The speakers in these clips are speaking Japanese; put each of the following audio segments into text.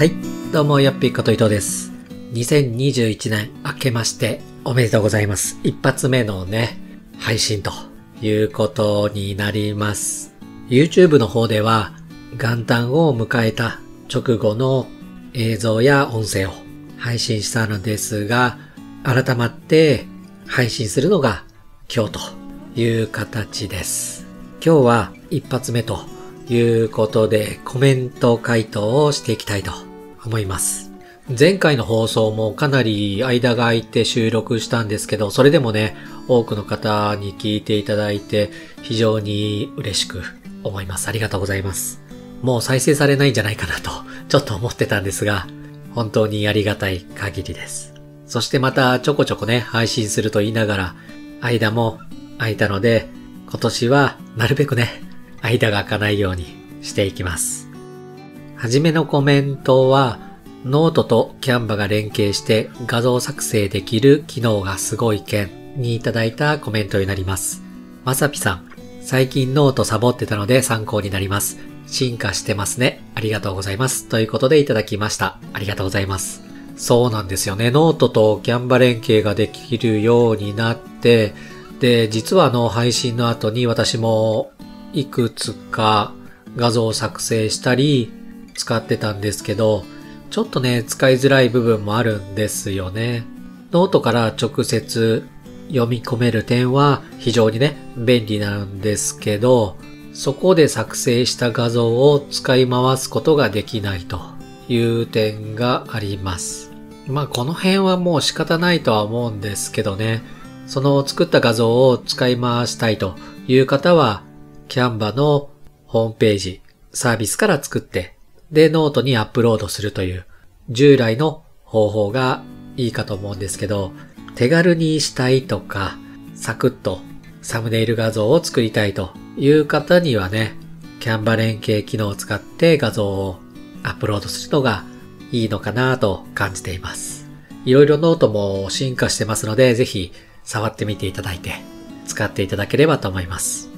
はい、どうも、やっぴーこと伊藤です。2021年明けましておめでとうございます。一発目のね、配信ということになります。YouTube の方では元旦を迎えた直後の映像や音声を配信したのですが、改まって配信するのが今日という形です。今日は一発目ということでコメント回答をしていきたいと思います。前回の放送もかなり間が空いて収録したんですけど、それでもね、多くの方に聞いていただいて非常に嬉しく思います。ありがとうございます。もう再生されないんじゃないかなと、ちょっと思ってたんですが、本当にありがたい限りです。そしてまたちょこちょこね、配信すると言いながら、間も空いたので、今年はなるべくね、間が空かないようにしていきます。はじめのコメントは、ノートとキャンバが連携して画像作成できる機能がすごい件にいただいたコメントになります。まさぴさん、最近ノートサボってたので参考になります。進化してますね。ありがとうございます。ということでいただきました。ありがとうございます。そうなんですよね。ノートとキャンバ連携ができるようになって、で、実はあの配信の後に私もいくつか画像を作成したり使ってたんですけど、ちょっとね、使いづらい部分もあるんですよね。ノートから直接読み込める点は非常にね、便利なんですけど、そこで作成した画像を使い回すことができないという点があります。まあこの辺はもう仕方ないとは思うんですけどね、その作った画像を使い回したいという方は、キャンバのホームページ、サービスから作って、で、ノートにアップロードするという、従来の方法がいいかと思うんですけど、手軽にしたいとか、サクッとサムネイル画像を作りたいという方にはね、キャンバ連携機能を使って画像をアップロードするのがいいのかなと感じています。いろいろノートも進化してますので、ぜひ触ってみていただいて、使っていただければと思います。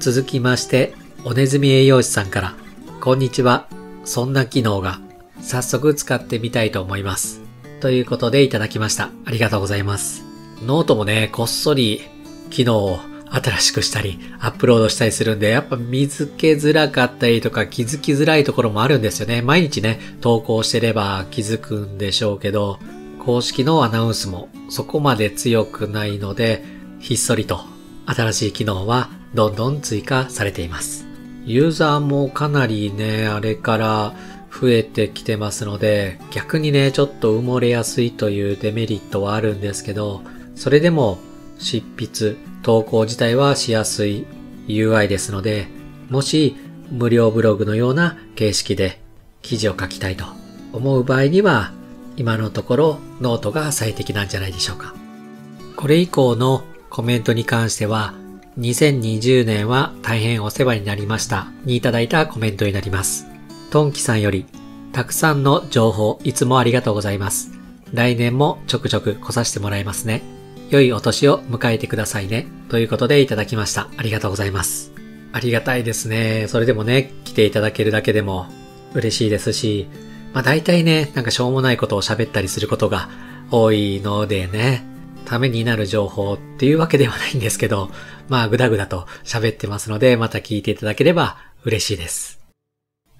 続きまして、おねずみ栄養士さんから、こんにちは。そんな機能が、早速使ってみたいと思います。ということでいただきました。ありがとうございます。ノートもね、こっそり機能を新しくしたり、アップロードしたりするんで、やっぱ見つけづらかったりとか気づきづらいところもあるんですよね。毎日ね、投稿してれば気づくんでしょうけど、公式のアナウンスもそこまで強くないので、ひっそりと新しい機能はどんどん追加されています。ユーザーもかなりね、あれから増えてきてますので、逆にね、ちょっと埋もれやすいというデメリットはあるんですけど、それでも執筆、投稿自体はしやすい UI ですので、もし無料ブログのような形式で記事を書きたいと思う場合には、今のところノートが最適なんじゃないでしょうか。これ以降のコメントに関しては、2020年は大変お世話になりましたにいただいたコメントになります。トンキさんより、たくさんの情報いつもありがとうございます。来年もちょくちょく来させてもらいますね。良いお年を迎えてくださいね。ということでいただきました。ありがとうございます。ありがたいですね。それでもね、来ていただけるだけでも嬉しいですし、まあ大体ね、なんかしょうもないことを喋ったりすることが多いのでね、ためになる情報っていうわけではないんですけど、まあぐだぐだと喋ってますので、また聞いていただければ嬉しいです。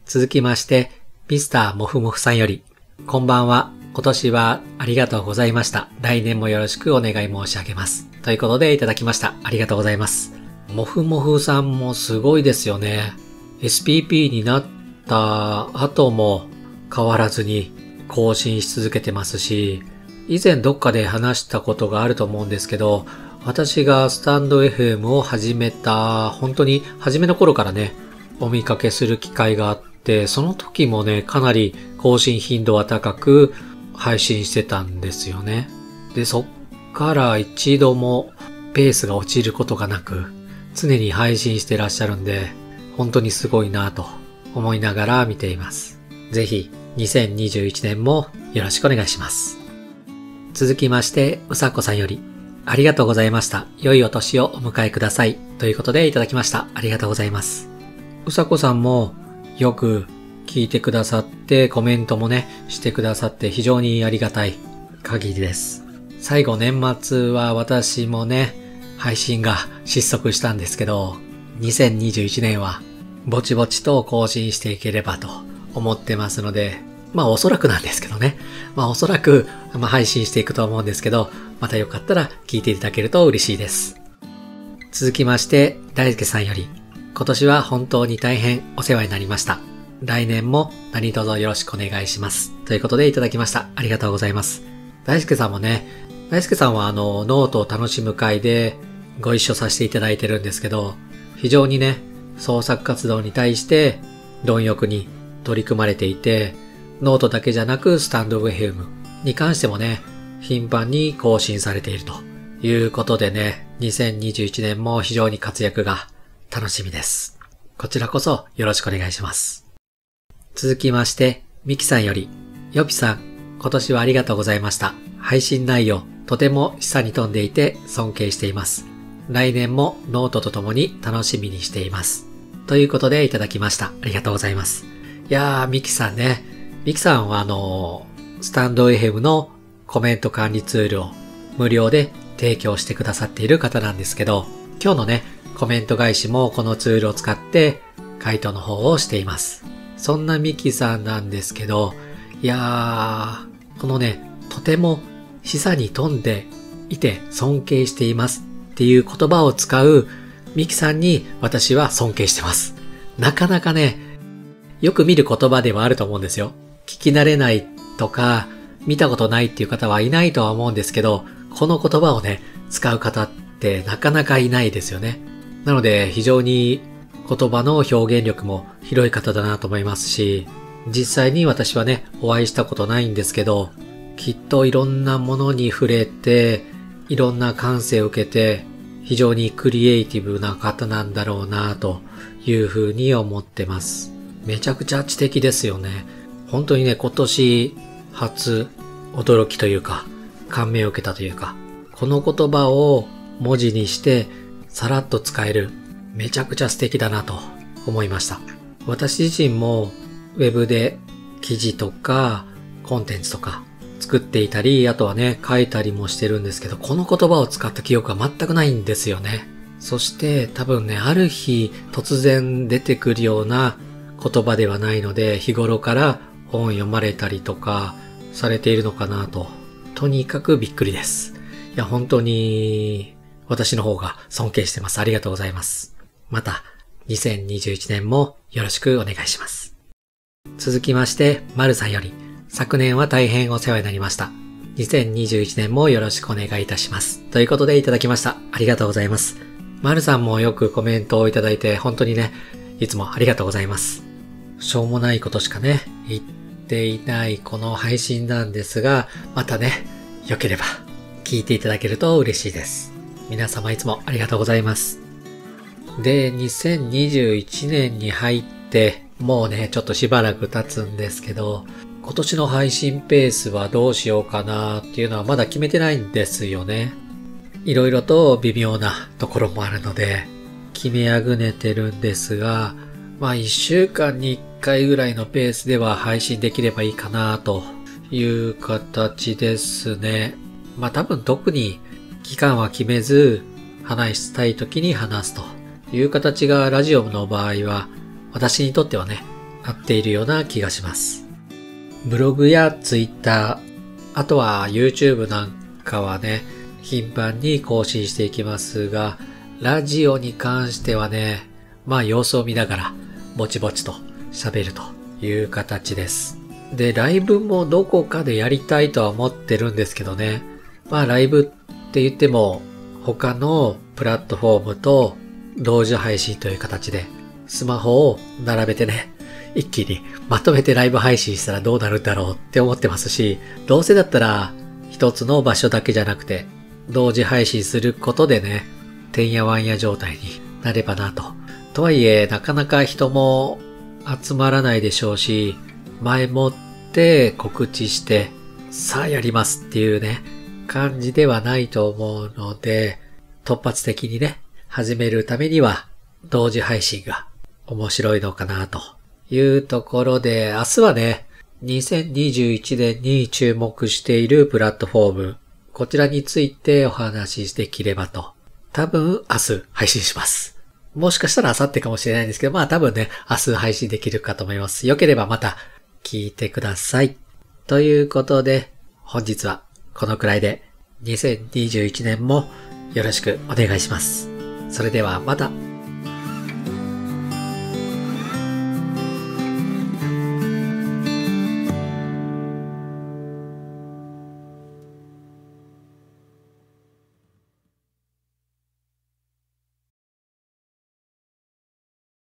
続きまして、ミスターもふもふさんより、こんばんは。今年はありがとうございました。来年もよろしくお願い申し上げます。ということでいただきました。ありがとうございます。もふもふさんもすごいですよね。SPP になった後も変わらずに更新し続けてますし、以前どっかで話したことがあると思うんですけど、私がスタンド FM を始めた、本当に初めの頃からね、お見かけする機会があって、その時もね、かなり更新頻度は高く配信してたんですよね。で、そっから一度もペースが落ちることがなく、常に配信してらっしゃるんで、本当にすごいなぁと思いながら見ています。ぜひ、2021年もよろしくお願いします。続きまして、うさこさんより、ありがとうございました。良いお年をお迎えください。ということでいただきました。ありがとうございます。うさこさんもよく聞いてくださって、コメントもね、してくださって非常にありがたい限りです。最後年末は私もね、配信が失速したんですけど、2021年はぼちぼちと更新していければと思ってますので、まあおそらくなんですけどね。まあおそらく、まあ、配信していくと思うんですけど、またよかったら聞いていただけると嬉しいです。続きまして、大輔さんより、今年は本当に大変お世話になりました。来年も何卒よろしくお願いします。ということでいただきました。ありがとうございます。大輔さんもね、大輔さんはあの、ノートを楽しむ会でご一緒させていただいてるんですけど、非常にね、創作活動に対して貪欲に取り組まれていて、ノートだけじゃなくスタンドエフエムに関してもね、頻繁に更新されているということでね、2021年も非常に活躍が楽しみです。こちらこそよろしくお願いします。続きまして、ミキさんより、ヨピさん、今年はありがとうございました。配信内容、とても示唆に富んでいて尊敬しています。来年もノートと共に楽しみにしています。ということでいただきました。ありがとうございます。いやー、ミキさんね。ミキさんはあのスタンドエフエムのコメント管理ツールを無料で提供してくださっている方なんですけど、今日のね、コメント返しもこのツールを使って回答の方をしています。そんなミキさんなんですけど、いやー、このね、とても示唆に富んでいて尊敬していますっていう言葉を使うミキさんに私は尊敬してます。なかなかね、よく見る言葉ではあると思うんですよ。聞き慣れないとか、見たことないっていう方はいないとは思うんですけど、この言葉をね、使う方ってなかなかいないですよね。なので非常に言葉の表現力も広い方だなと思いますし、実際に私はね、お会いしたことないんですけど、きっといろんなものに触れて、いろんな感性を受けて、非常にクリエイティブな方なんだろうなというふうに思ってます。めちゃくちゃ知的ですよね。本当にね、今年初驚きというか、感銘を受けたというか、この言葉を文字にしてさらっと使える、めちゃくちゃ素敵だなと思いました。私自身もウェブで記事とかコンテンツとか作っていたり、あとはね、書いたりもしてるんですけど、この言葉を使った記憶は全くないんですよね。そして多分ね、ある日突然出てくるような言葉ではないので、日頃から本読まれたりとかされているのかなと。とにかくびっくりです。いや、本当に私の方が尊敬してます。ありがとうございます。また、2021年もよろしくお願いします。続きまして、まるさんより、昨年は大変お世話になりました。2021年もよろしくお願いいたします。ということでいただきました。ありがとうございます。まるさんもよくコメントをいただいて、本当にね、いつもありがとうございます。しょうもないことしかね、言っていないこの配信なんですが、またね、良ければ聞いていただけると嬉しいです。皆様いつもありがとうございます。で、2021年に入って、もうね、ちょっとしばらく経つんですけど、今年の配信ペースはどうしようかなっていうのはまだ決めてないんですよね。いろいろと微妙なところもあるので、決めあぐねてるんですが、まあ一週間に一回ぐらいのペースでは配信できればいいかなという形ですね。まあ多分特に期間は決めず話したい時に話すという形がラジオの場合は私にとってはね、合っているような気がします。ブログやツイッター、あとは YouTube なんかはね、頻繁に更新していきますが、ラジオに関してはね、まあ様子を見ながらぼちぼちと喋るという形です。で、ライブもどこかでやりたいとは思ってるんですけどね。まあライブって言っても他のプラットフォームと同時配信という形でスマホを並べてね、一気にまとめてライブ配信したらどうなるんだろうって思ってますし、どうせだったら一つの場所だけじゃなくて同時配信することでね、てんやわんや状態になればなととはいえ、なかなか人も集まらないでしょうし、前もって告知して、さあやりますっていうね、感じではないと思うので、突発的にね、始めるためには、同時配信が面白いのかなというところで、明日はね、2021年に注目しているプラットフォーム、こちらについてお話しできればと。多分明日配信します。もしかしたら明後日かもしれないんですけど、まあ多分ね、明日配信できるかと思います。良ければまた聞いてください。ということで、本日はこのくらいで2021年もよろしくお願いします。それではまた。